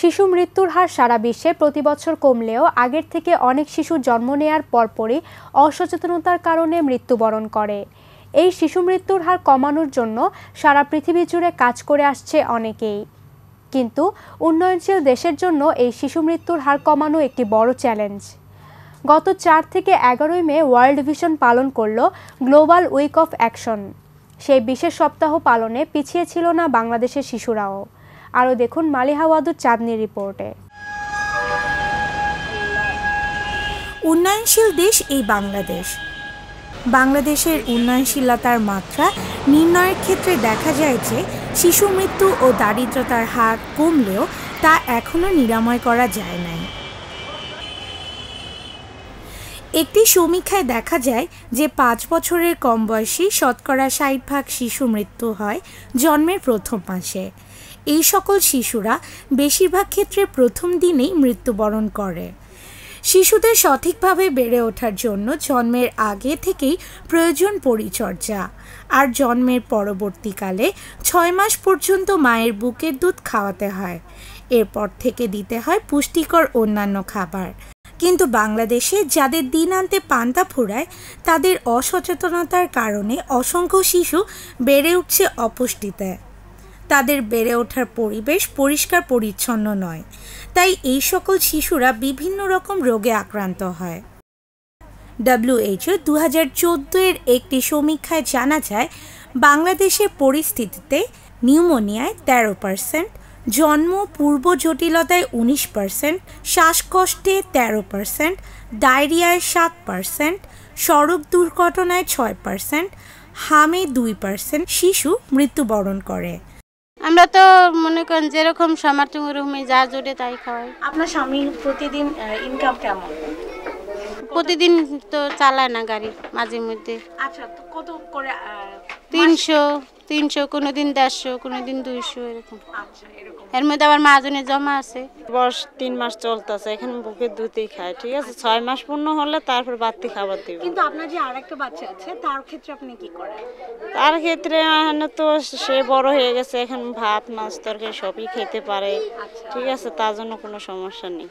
শিশু মৃত্যুর হার সারা বিশ্বে প্রতি বছর কমলেও আগের থেকে অনেক শিশু জন্ম নেয়ার পরপরই অসচেতনতার কারণে মৃত্যুবরণ করে। এই শিশু মৃত্যুর হার কমানোর জন্য সারা পৃথিবী জুড়ে কাজ করে আসছে অনেকেই। কিন্তু উন্নয়নশীল দেশের জন্য এই শিশু মৃত্যুর হার কমানো একটি বড় চ্যালেঞ্জ। গত চার থেকে এগারোই মে ওয়ার্ল্ড ভিশন পালন করল গ্লোবাল উইক অফ অ্যাকশন। সেই বিশেষ সপ্তাহ পালনে পিছিয়ে ছিল না বাংলাদেশের শিশুরাও। আরও দেখুন মালিহাওয়াদুর চাঁদনি রিপোর্টে। উন্নয়নশীল দেশ এই বাংলাদেশ। বাংলাদেশের উন্নয়নশীলতার মাত্রা নির্ণয়ের ক্ষেত্রে দেখা যায় যে, শিশু মৃত্যু ও দারিদ্রতার হার কমলেও তা এখনও নিরাময় করা যায় নাই। একটি সমীক্ষায় দেখা যায় যে, পাঁচ বছরের কম বয়সী শতকরা ষাট ভাগ শিশু মৃত্যু হয় জন্মের প্রথম মাসে। এই সকল শিশুরা বেশিরভাগ ক্ষেত্রে প্রথম দিনেই মৃত্যুবরণ করে। শিশুদের সঠিকভাবে বেড়ে ওঠার জন্য জন্মের আগে থেকেই প্রয়োজন পরিচর্যা। আর জন্মের পরবর্তীকালে ছয় মাস পর্যন্ত মায়ের বুকের দুধ খাওয়াতে হয়। এরপর থেকে দিতে হয় পুষ্টিকর অন্যান্য খাবার। কিন্তু বাংলাদেশে যাদের দিন আনতে পান্তা ফুরায়, তাদের অসচেতনতার কারণে অসংখ্য শিশু বেড়ে উঠছে অপুষ্টিতে। তাদের বেড়ে ওঠার পরিবেশ পরিষ্কার পরিচ্ছন্ন নয়। তাই এই সকল শিশুরা বিভিন্ন রকম রোগে আক্রান্ত হয়। ডাব্লিউএইচও দু হাজার এর একটি সমীক্ষায় জানা যায়, বাংলাদেশের পরিস্থিতিতে নিউমোনিয়ায় তেরো পার্সেন্ট, জন্ম পূর্ব জটিলতায় উনিশ পার্সেন্ট, শ্বাসকষ্টে তেরো পার্সেন্ট, ডায়রিয়ায় সাত পার্সেন্ট, সড়ক দুর্ঘটনায় ছয় পার্সেন্ট, হামে দুই পার্সেন্ট শিশু মৃত্যুবরণ করে। আমরা তো মনে করেন যেরকম সামর্থ্য ওরকমই যা জোরে তাই খাওয়াই। আপনার স্বামী প্রতিদিন ইনকাম কেমন? প্রতিদিন তো চালায় না গাড়ি মাঝে মধ্যে। আচ্ছা তো কত করে তিনশো। তিনশো কোনো দিন দেড়শো কোনো দিন দুইশো এরকম। আচ্ছা এর মধ্যে আবার মাজনের জমা আছে। বয়স তিন মাস চলতেছে এখন বুকের দুধই খায় ঠিক আছে? ছয় মাস পূর্ণ হলে তারপর বাড়তি খাবার দিব। কিন্তু আপনার যে আরেকটা বাচ্চা আছে তার ক্ষেত্রে আপনি কি করেন? তার ক্ষেত্রে এখন তো সে বড় হয়ে গেছে এখন ভাত মাছ তরকারি সবই খেতে পারে ঠিক আছে? তার জন্য কোনো সমস্যা নেই।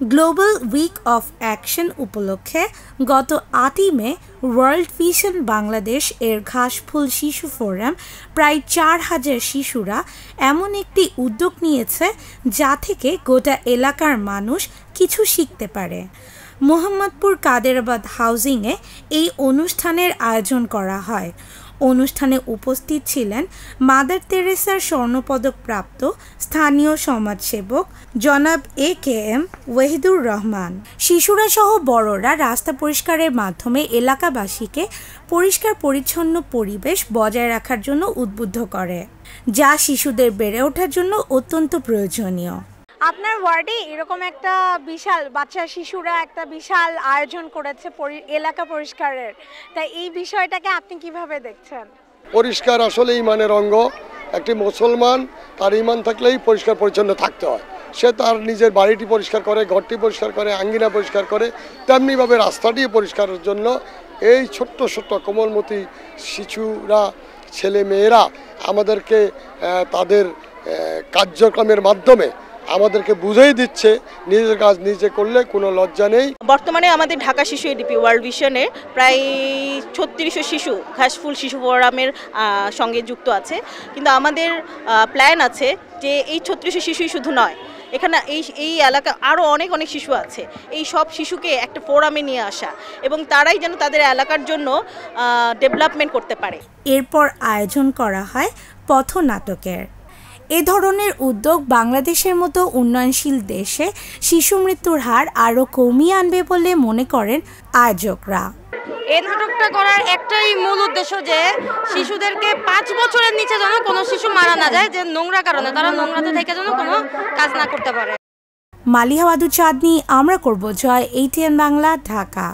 গ্লোবাল উইক অফ অ্যাকশন উপলক্ষে গত আটই মে ওয়ার্ল্ড ভিশন বাংলাদেশ এর ঘাসফুল শিশু ফোরাম প্রায় চার হাজার শিশুরা এমন একটি উদ্যোগ নিয়েছে যা থেকে গোটা এলাকার মানুষ কিছু শিখতে পারে। মোহাম্মদপুর কাদেরাবাদ হাউজিংয়ে এই অনুষ্ঠানের আয়োজন করা হয়। অনুষ্ঠানে উপস্থিত ছিলেন মাদার তেরেসার স্বর্ণপদক প্রাপ্ত স্থানীয় সমাজসেবক জনাব A K M Wahidur Rahman. শিশুরা সহ বড়রা রাস্তা পরিষ্কারের মাধ্যমে এলাকাবাসীকে পরিষ্কার পরিচ্ছন্ন পরিবেশ বজায় রাখার জন্য উদ্বুদ্ধ করে, যা শিশুদের বেড়ে ওঠার জন্য অত্যন্ত প্রয়োজনীয়। আপনার ওয়ার্ডে এরকম একটা বিশাল বাচ্চা শিশুরা একটা বিশাল আয়োজন করেছে এলাকা পরিষ্কারের। তাই এই বিষয়টাকে আপনি কীভাবে দেখছেন? পরিষ্কার আসলে ইমানের অঙ্গ। একটি মুসলমান, তার ইমান থাকলেই পরিষ্কার পরিচ্ছন্ন থাকতে হয়। সে তার নিজের বাড়িটি পরিষ্কার করে, ঘরটি পরিষ্কার করে, আঙ্গিনা পরিষ্কার করে, তেমনিভাবে রাস্তাটি পরিষ্কারের জন্য এই ছোট্ট ছোট্ট কোমলমতি শিশুরা ছেলে মেয়েরা আমাদেরকে তাদের কার্যক্রমের মাধ্যমে আমাদেরকে বুঝেই দিচ্ছে নিজের কাজ নিজে করলে কোনো লজ্জা নেই। বর্তমানে আমাদের ঢাকা শিশু এডিপি ওয়ার্ল্ড ভিশনে প্রায় ছত্রিশশো শিশু ঘাসফুল শিশু ফোরামের সঙ্গে যুক্ত আছে। কিন্তু আমাদের প্ল্যান আছে যে এই ছত্রিশশো শিশুই শুধু নয় এখানে এই এই এলাকা আরও অনেক অনেক শিশু আছে। এই সব শিশুকে একটা ফোরামে নিয়ে আসা এবং তারাই যেন তাদের এলাকার জন্য ডেভেলপমেন্ট করতে পারে। এরপর আয়োজন করা হয় পথনাটকের। এ ধরনের উদ্যোগ বাংলাদেশের মতো উন্নয়নশীল দেশে শিশু মৃত্যুর হার আরও কমিয়ে আনবে বলে মনে করেন আয়োজকরা। এই নাটকটা করার একটাই মূল উদ্দেশ্য যে শিশুদেরকে পাঁচ বছরের নিচে যেন কোনো শিশু মারা না যায় যে নোংরা কারণে তারা নোংরাতে থেকে যেন কোনো কাজ না করতে পারে। মালিহাওয়াদু চাঁদনি আমরা করব জয় এইটিএন বাংলা ঢাকা।